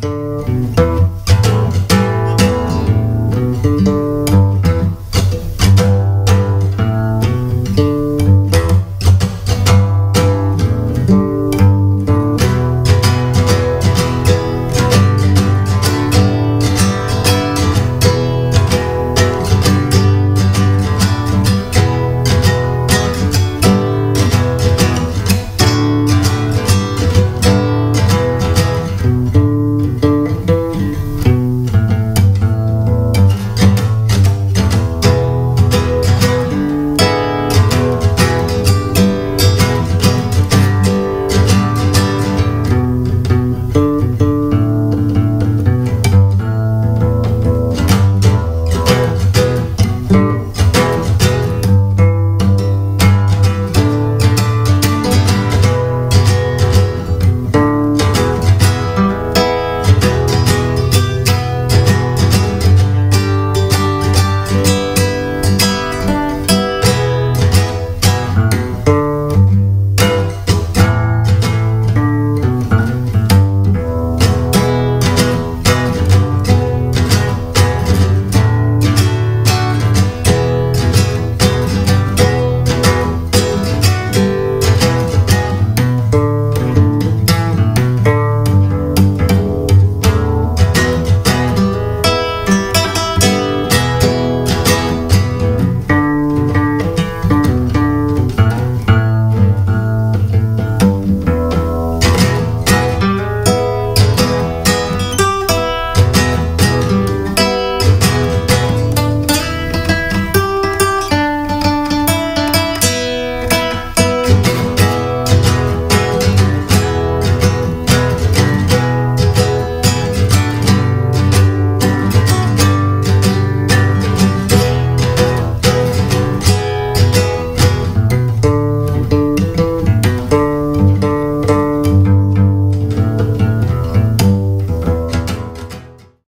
Música